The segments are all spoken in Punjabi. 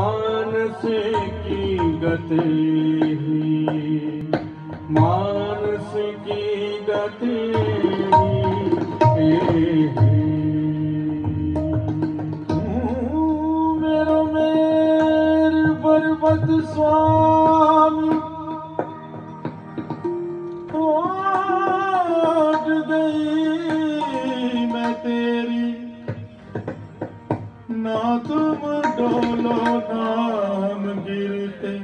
मान से की गति मान से की गति मेरो मेर पर्वत स्वा ਨਾ ਤੁਮ ਡੋਲੋ ਨਾਮ ਗਿਰਤੇ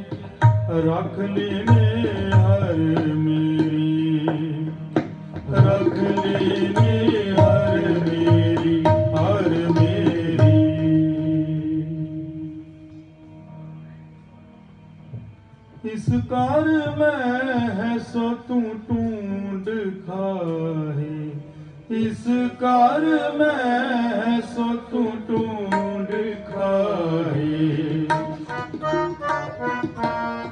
ਰੱਖ ਲੈਨੇ ਹਰ ਮੇਰੀ। ਰੱਖ ਲੈਨੇ ਹਰ ਮੇਰੀ ਹਰ ਮੇਰੀ। ਇਸ ਕਰ ਮੈਂ ਹੈ ਸੋ ਤੂੰ ਟੂੰਡ ਖਾਹੇ, ਇਸ ਕਰ ਮੈਂ ਸੋ ਤੂੰ ਟੂੰਡ Thank you.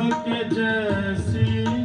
ਧਕ ਜੈਸੀ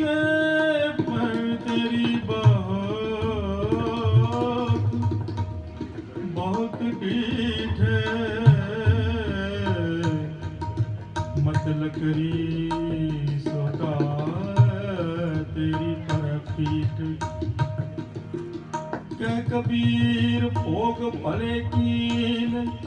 के पर तेरी बात बहुत पीठ मतल करी सोता तेरी पर पीठ कह कबीर भोग भले कीन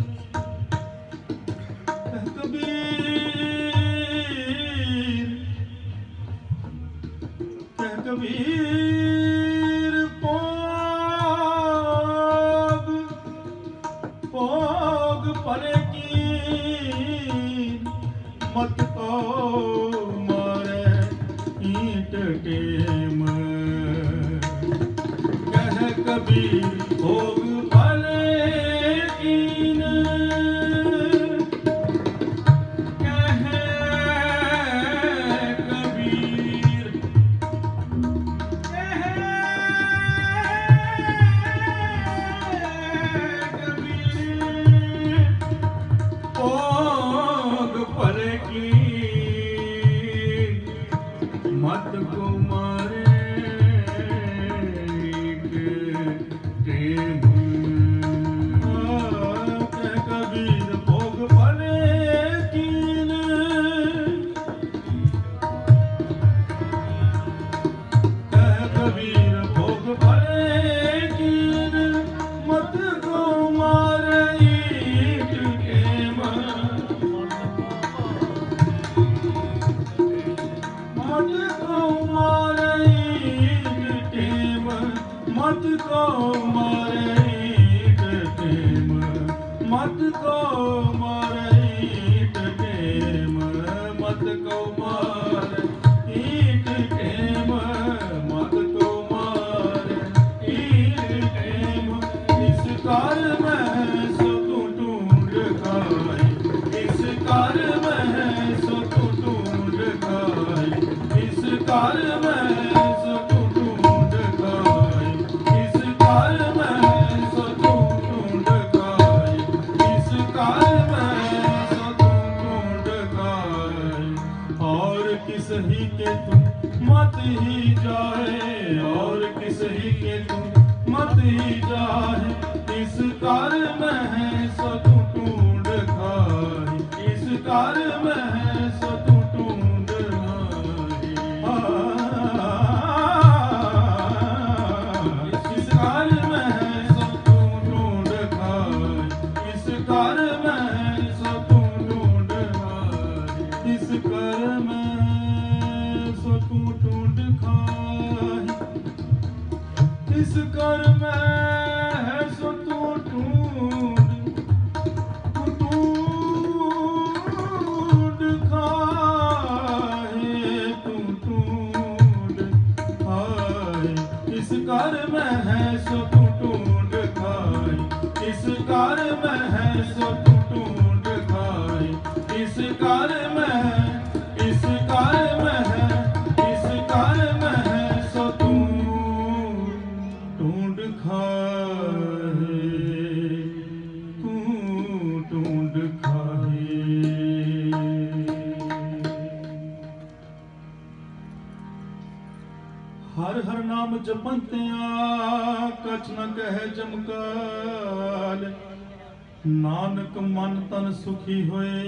সুখী হয়ে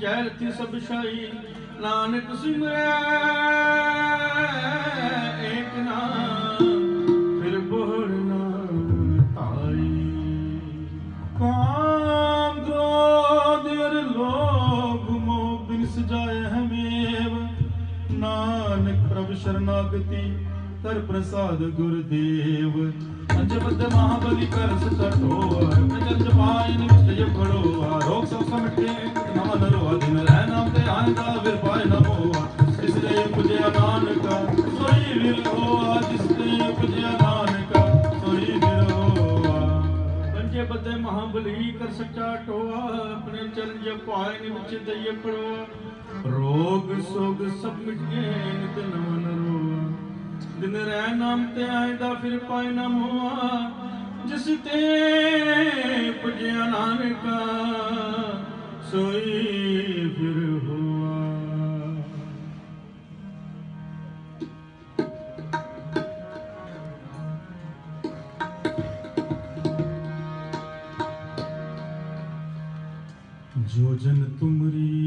ਜੈਲਤੀ ਸਭ ਸ਼ਾਈ ਨਾਨਕ ਸਿਮਰੈ, ਏਕ ਨਾਮ, ਫਿਰ ਬੋਲ ਨਾਮ ਤਾਈ। ਕਾਮ ਕ੍ਰੋਧ ਅਰ ਲੋਭ ਮੋਹ ਬਿਨ ਸਜਾਏ ਹਮੇਵ, ਨਾਨਕ ਪ੍ਰਭ ਸ਼ਰਨਾਗਤੀ ਧਰ ਪ੍ਰਸਾਦ ਗੁਰਦੇਵ ਅੰਜਬਦ ਮਹਾਬਲੀ ਕਰ ਸਤਾ ਢੋਆ ਅਜੰਜ ਪਾਇਨ ਵਿਚ ਜਫੜੋ ਆ ਰੋਗ ਸਭ ਸਮਟ ਕੇ ਨਾਮ ਨਰੋ ਦਿਨ ਰਹਿ ਨਾਮ ਤੇ ਆਂਦਾ ਵਿਰ ਪਾਇ ਨਾ ਹੋਆ ਇਸ ਲਈ ਪੁਜਿਆ ਨਾਨਕਾ, ਸੋਈ ਵਿਰ ਹੋਆ ਜਿਸ ਤੇ ਪੁਜਿਆ ਨਾਨਕਾ, ਸੋਈ ਵਿਰ ਹੋਆ ਅੰਜਬਦ ਮਹਾਬਲੀ ਕਰ ਸੱਚਾ ਢੋਆ ਆਪਣੇ ਚਰਨ ਜਪਾਇਨ ਵਿੱਚ ਦਈਏ ਪੜੋ ਰੋਗ ਸੋਗ ਸਭ ਮਿਟ ਗਏ ਨਿਤ ਦਿਨ ਰਹਿ ਨਾਮ ਤੇ ਆਏ ਦਾ ਫਿਰ ਪਾਇ ਨਾ ਮੋਆ, ਜਿਸ ਤੇ ਪੁਜਿਆ ਨਾਨਕਾ, ਸੋਈ ਫਿਰ ਹੋਆ। ਜੋ ਜਨ ਤੁਮਰੀ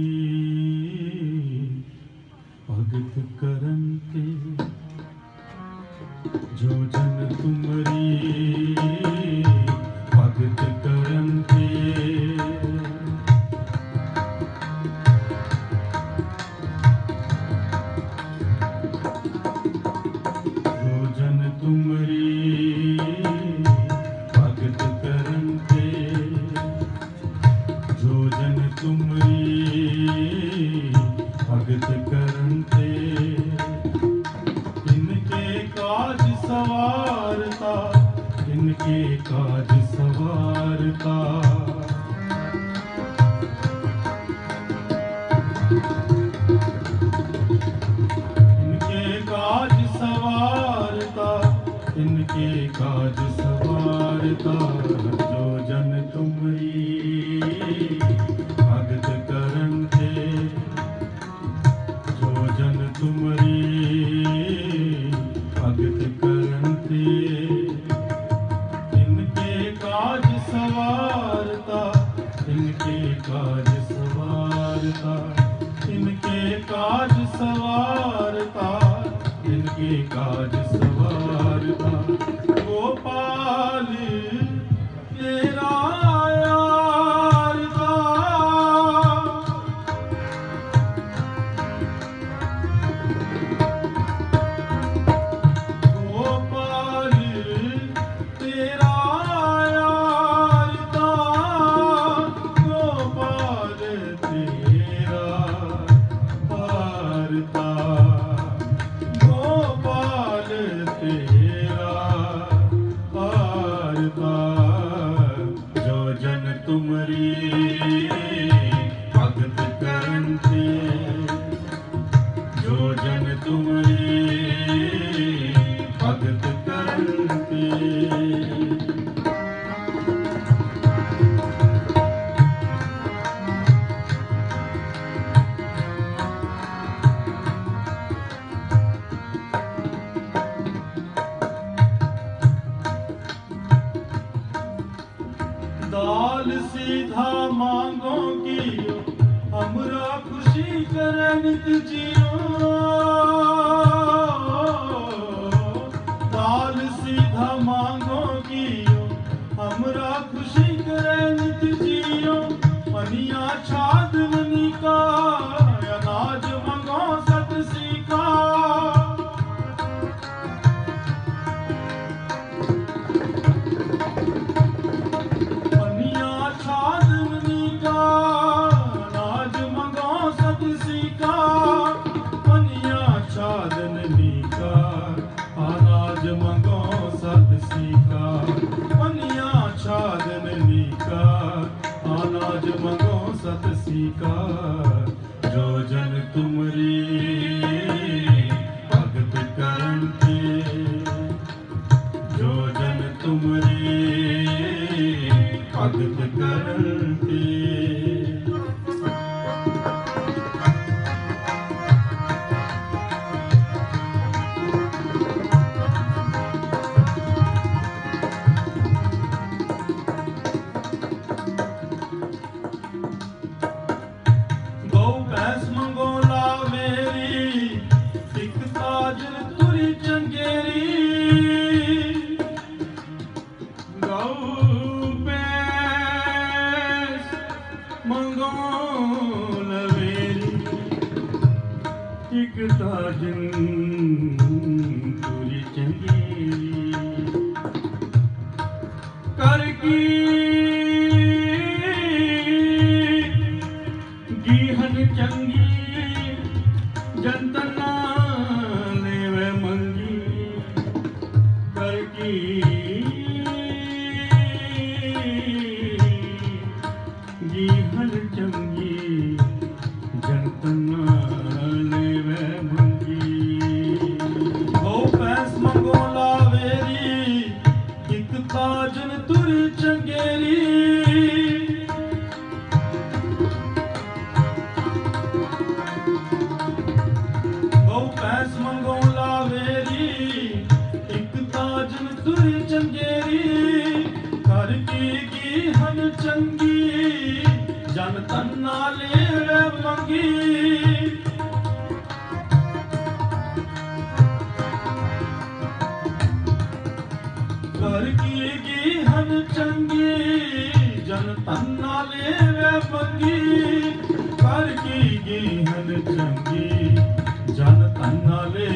तुम्हारी ਹਰ ਕੀ ਕੀ ਹਨ ਚੰਗੀ, ਜਨ ਤਨ ਨਾਲੇ ਵੇ ਬੰਗੀ ਹਰ ਕੀ ਕੀ ਹਨ ਚੰਗੀ, ਜਨ ਤਨ ਨਾਲੇ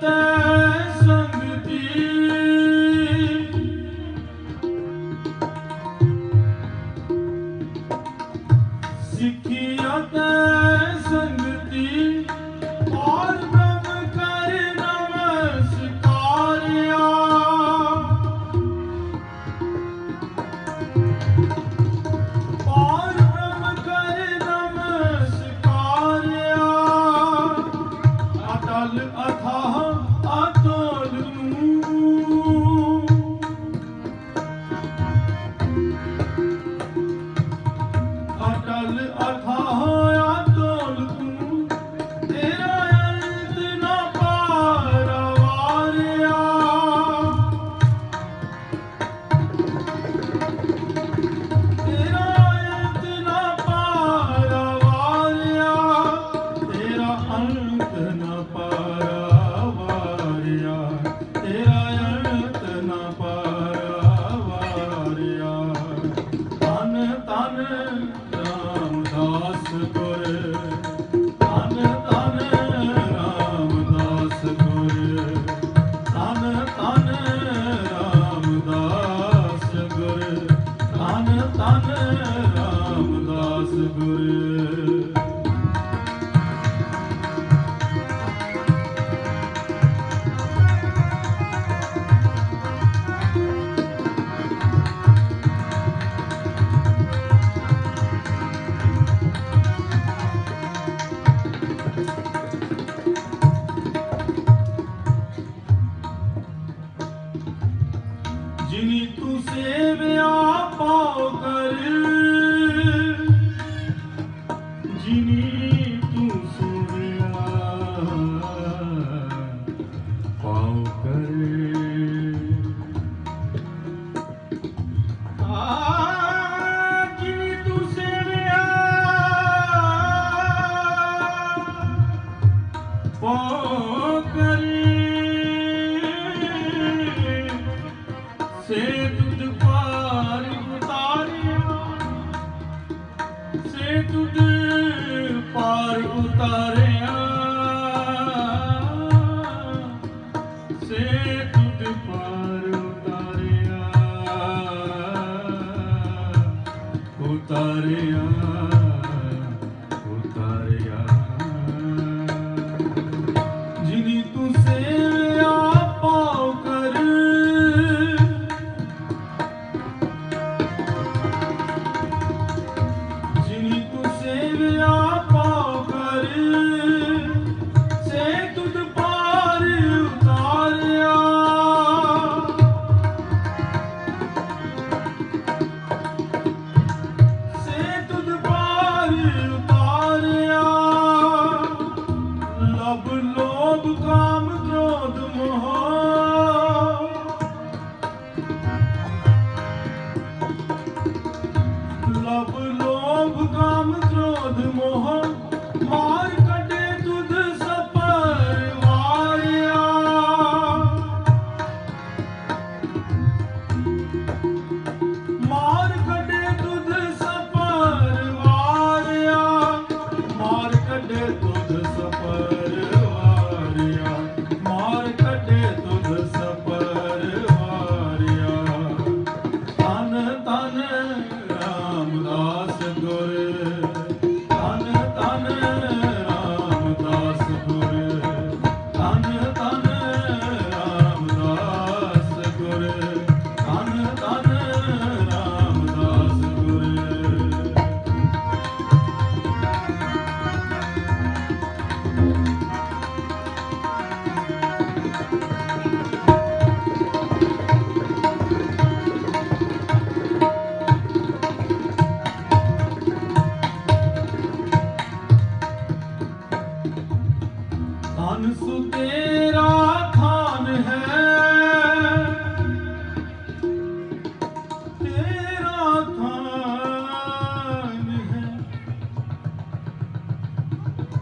Yeah.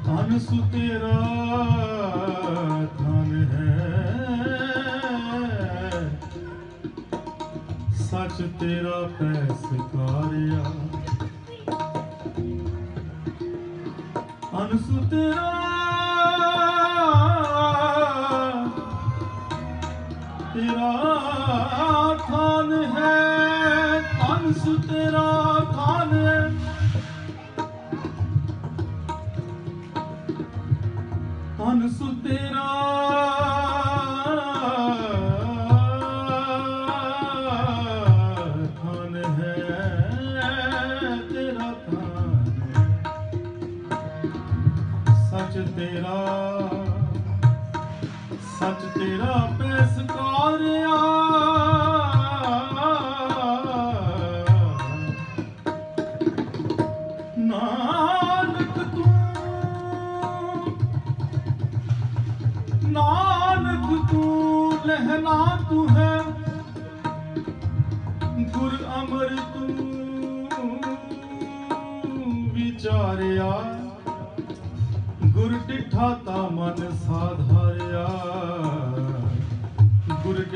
ਧਨ ਤੇਰਾ ਧਨ ਹੈ। ਸੱਚ ਤੇਰਾ ਪੈਸ ਕਾਰਿਆ। ਧਨ ਹੈ। ਅਨਸੁ ਤੇਰਾ solteiro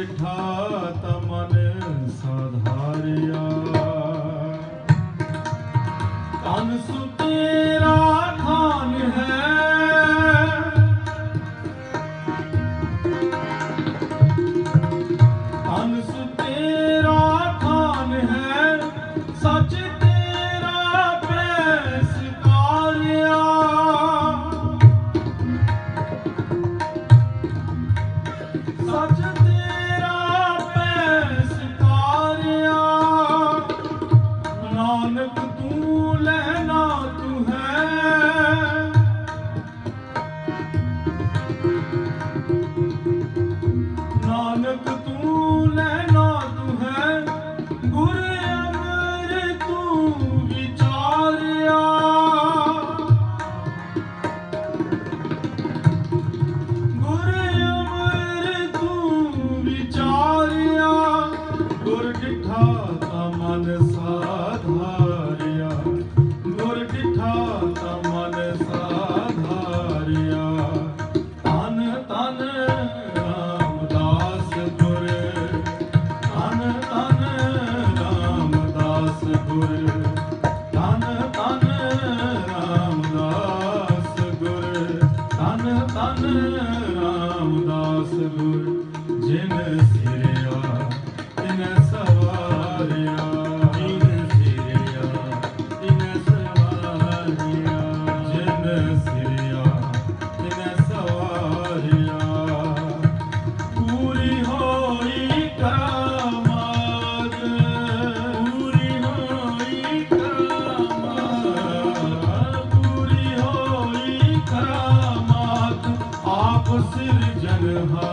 ਬਿਠਾ heart.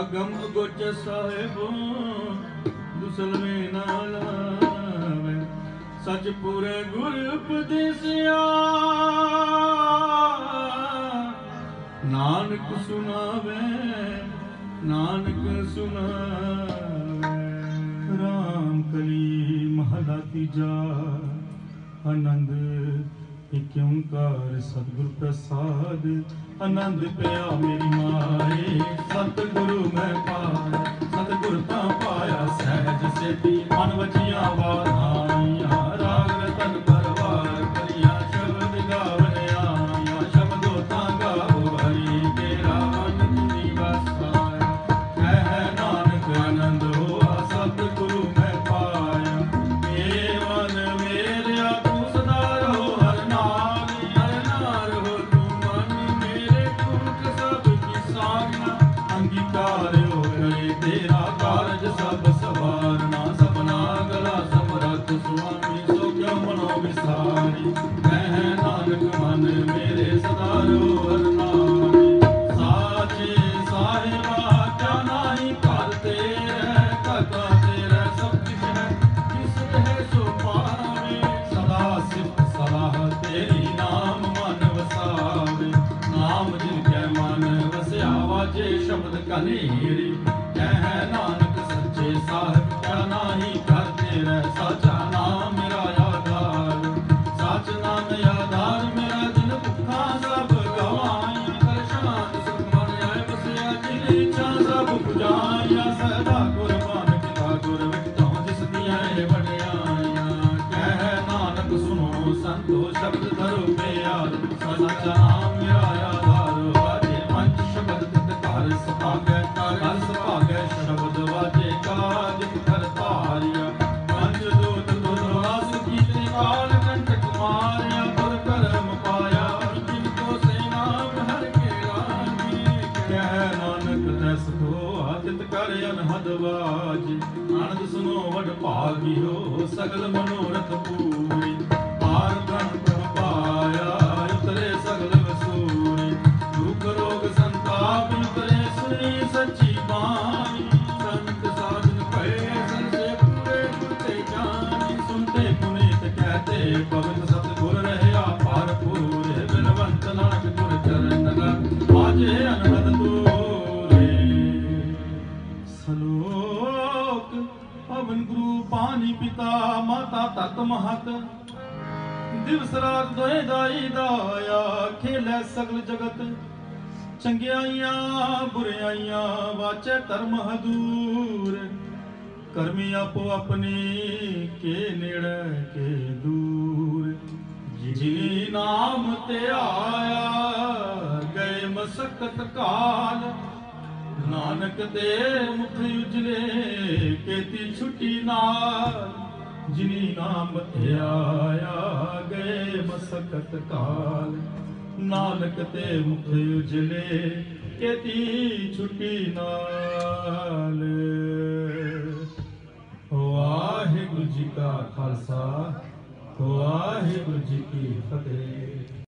ਅਗਮ ਗੁਚ ਸਾਹਿਬੋ ਦੁਸਲਵੇਂ ਨਾਲ ਆਵੇ। ਸਚਪੁਰੇ ਗੁਰ ਉਪਦੇਸਿਆ ਨਾਨਕ ਸੁਣਾਵੇ ਨਾਨਕ ਸੁਣਾਵੇ। ਰਾਮ ਕਲੀ ਮਹਲਾ ਤੀਜਾ, ਆਨੰਦ ਕਿਉਂਕਾਰ ਓੰਕਾਰ ਸਤਿਗੁਰ ਪ੍ਰਸਾਦ? ਆਨੰਦ ਪਿਆ ਮੇਰੀ ਮਾਏ। ਸਤਿਗੁਰੂ ਮੈਂ ਪਾਇਆ ਸਤਿਗੁਰ ਤਾਂ ਭਾਗੀ ਹੋ ਸਗਲ ਮਨੋਰਥ ਪੂਰੀ ਮਹਤ ਦਿਵਸ ਰਾਤ ਦੋਏ ਦਾਈ ਦਾ ਆਖੇ ਲੈ ਸਗਲ ਜਗਤ। ਚੰਗਿਆਈਆਂ, ਬੁਰਿਆਈਆਂ, ਵਾਚੇ ਧਰਮ ਹਦੂਰ। ਕਰਮੀ ਆਪੋ ਆਪਣੀ, ਕੇ ਨੇੜੇ, ਕੇ ਦੂਰ। ਜੀ ਨਾਮ ਤੇ ਆਇਆ, ਗਏ ਮਸਕਤ ਕਾਲ। ਨਾਨਕ ਦੇ ਮੁਖ ਉਜਲੇ, ਕੇਤੀ ਛੁੱਟੀ ਨਾਲ। ਜਿਨੀ ਨਾਮ ਧਿਆਇਆ ਗਏ ਮਸਕਤ ਕਾਲ। ਨਾਨਕ ਤੇ ਮੁਖ ਉਜਲੇ ਕੇਤੀ ਛੁੱਟੀ ਨਾਲ। ਵਾਹਿਗੁਰੂ ਜੀ ਕਾ ਖਾਲਸਾ, ਵਾਹਿਗੁਰੂ ਜੀ ਕੀ ਫਤਿਹ।